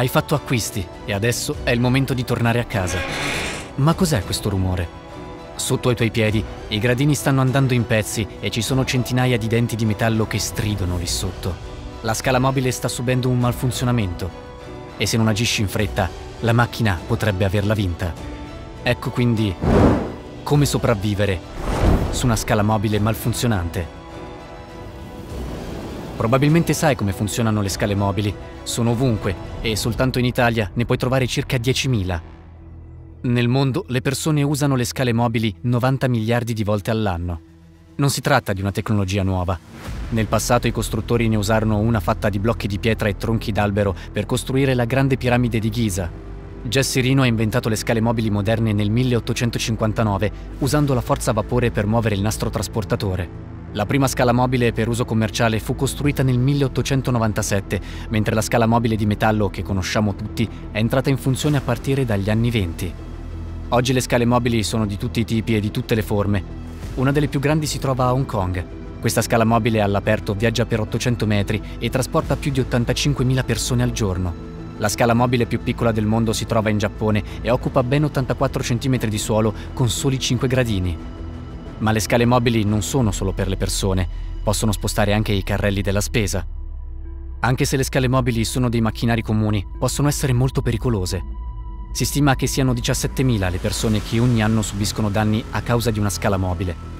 Hai fatto acquisti e adesso è il momento di tornare a casa. Ma cos'è questo rumore? Sotto ai tuoi piedi i gradini stanno andando in pezzi e ci sono centinaia di denti di metallo che stridono lì sotto. La scala mobile sta subendo un malfunzionamento e se non agisci in fretta la macchina potrebbe averla vinta. Ecco quindi come sopravvivere su una scala mobile malfunzionante. Probabilmente sai come funzionano le scale mobili. Sono ovunque e soltanto in Italia ne puoi trovare circa 10.000. Nel mondo le persone usano le scale mobili 90 miliardi di volte all'anno. Non si tratta di una tecnologia nuova. Nel passato i costruttori ne usarono una fatta di blocchi di pietra e tronchi d'albero per costruire la grande piramide di Giza. Jesse Rino ha inventato le scale mobili moderne nel 1859 usando la forza a vapore per muovere il nastro trasportatore. La prima scala mobile per uso commerciale fu costruita nel 1897, mentre la scala mobile di metallo che conosciamo tutti è entrata in funzione a partire dagli anni 20. Oggi le scale mobili sono di tutti i tipi e di tutte le forme. Una delle più grandi si trova a Hong Kong. Questa scala mobile all'aperto viaggia per 800 metri e trasporta più di 85.000 persone al giorno. La scala mobile più piccola del mondo si trova in Giappone e occupa ben 84 cm di suolo con soli 5 gradini. Ma le scale mobili non sono solo per le persone, possono spostare anche i carrelli della spesa. Anche se le scale mobili sono dei macchinari comuni, possono essere molto pericolose. Si stima che siano 17.000 le persone che ogni anno subiscono danni a causa di una scala mobile.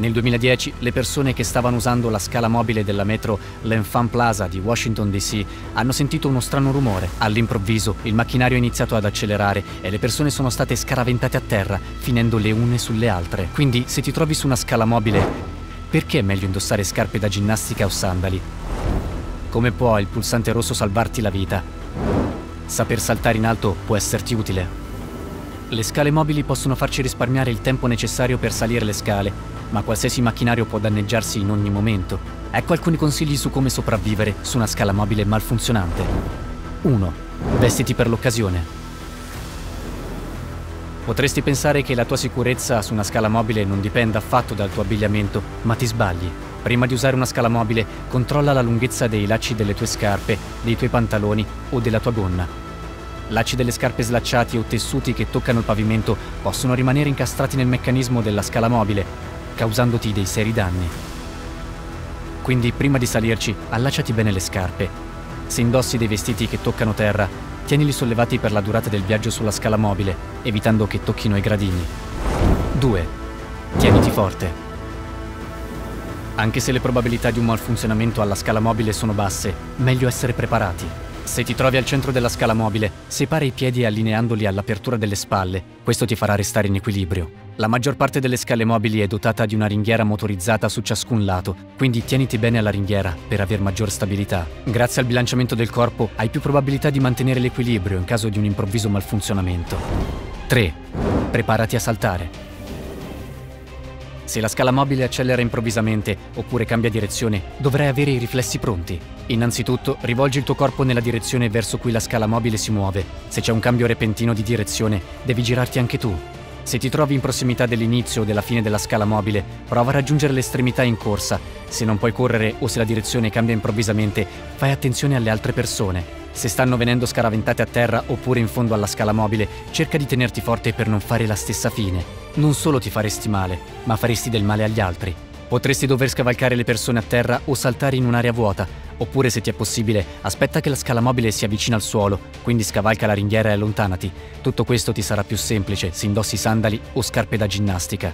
Nel 2010 le persone che stavano usando la scala mobile della metro L'Enfant Plaza di Washington DC hanno sentito uno strano rumore. All'improvviso il macchinario ha iniziato ad accelerare e le persone sono state scaraventate a terra, finendo le une sulle altre. Quindi se ti trovi su una scala mobile, perché è meglio indossare scarpe da ginnastica o sandali? Come può il pulsante rosso salvarti la vita? Saper saltare in alto può esserti utile. Le scale mobili possono farci risparmiare il tempo necessario per salire le scale ma qualsiasi macchinario può danneggiarsi in ogni momento. Ecco alcuni consigli su come sopravvivere su una scala mobile malfunzionante. 1. Vestiti per l'occasione. Potresti pensare che la tua sicurezza su una scala mobile non dipenda affatto dal tuo abbigliamento, ma ti sbagli. Prima di usare una scala mobile, controlla la lunghezza dei lacci delle tue scarpe, dei tuoi pantaloni o della tua gonna. Lacci delle scarpe slacciati o tessuti che toccano il pavimento possono rimanere incastrati nel meccanismo della scala mobile causandoti dei seri danni. Quindi prima di salirci, allacciati bene le scarpe. Se indossi dei vestiti che toccano terra, tienili sollevati per la durata del viaggio sulla scala mobile, evitando che tocchino i gradini. 2. Tieniti forte. Anche se le probabilità di un malfunzionamento alla scala mobile sono basse, meglio essere preparati. Se ti trovi al centro della scala mobile, separa i piedi allineandoli all'apertura delle spalle. Questo ti farà restare in equilibrio. La maggior parte delle scale mobili è dotata di una ringhiera motorizzata su ciascun lato, quindi tieniti bene alla ringhiera per aver maggior stabilità. Grazie al bilanciamento del corpo hai più probabilità di mantenere l'equilibrio in caso di un improvviso malfunzionamento. 3. Preparati a saltare. Se la scala mobile accelera improvvisamente oppure cambia direzione, dovrai avere i riflessi pronti. Innanzitutto, rivolgi il tuo corpo nella direzione verso cui la scala mobile si muove. Se c'è un cambio repentino di direzione, devi girarti anche tu. Se ti trovi in prossimità dell'inizio o della fine della scala mobile, prova a raggiungere l'estremità in corsa. Se non puoi correre o se la direzione cambia improvvisamente, fai attenzione alle altre persone. Se stanno venendo scaraventate a terra oppure in fondo alla scala mobile, cerca di tenerti forte per non fare la stessa fine. Non solo ti faresti male, ma faresti del male agli altri. Potresti dover scavalcare le persone a terra o saltare in un'area vuota, oppure se ti è possibile, aspetta che la scala mobile sia vicina al suolo, quindi scavalca la ringhiera e allontanati. Tutto questo ti sarà più semplice se indossi sandali o scarpe da ginnastica.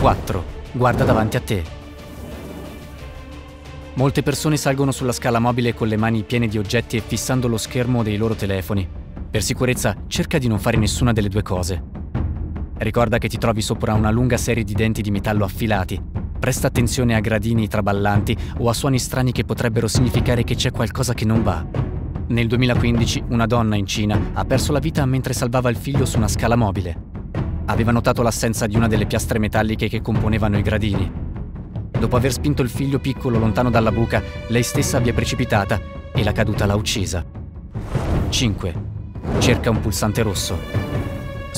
4. Guarda davanti a te. Molte persone salgono sulla scala mobile con le mani piene di oggetti e fissando lo schermo dei loro telefoni. Per sicurezza, cerca di non fare nessuna delle due cose. Ricorda che ti trovi sopra una lunga serie di denti di metallo affilati Presta attenzione a gradini traballanti o a suoni strani che potrebbero significare che c'è qualcosa che non va. Nel 2015 una donna in Cina ha perso la vita mentre salvava il figlio su una scala mobile. Aveva notato l'assenza di una delle piastre metalliche che componevano i gradini. Dopo aver spinto il figlio piccolo lontano dalla buca, lei stessa vi è precipitata e la caduta l'ha uccisa. 5. Cerca un pulsante rosso.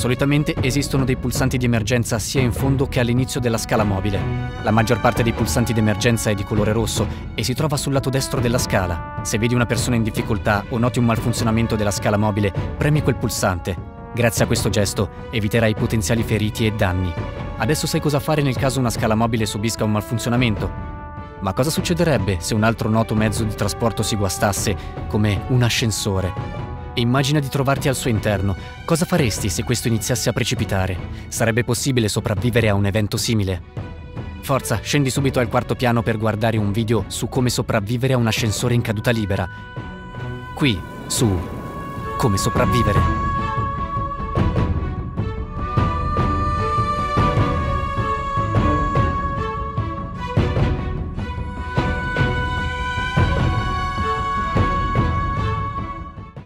Solitamente esistono dei pulsanti di emergenza sia in fondo che all'inizio della scala mobile. La maggior parte dei pulsanti di emergenza è di colore rosso e si trova sul lato destro della scala. Se vedi una persona in difficoltà o noti un malfunzionamento della scala mobile, premi quel pulsante. Grazie a questo gesto eviterai potenziali feriti e danni. Adesso sai cosa fare nel caso una scala mobile subisca un malfunzionamento. Ma cosa succederebbe se un altro noto mezzo di trasporto si guastasse, come un ascensore? Immagina di trovarti al suo interno. Cosa faresti se questo iniziasse a precipitare? Sarebbe possibile sopravvivere a un evento simile? Forza, scendi subito al quarto piano per guardare un video su come sopravvivere a un ascensore in caduta libera. Qui, su Come sopravvivere.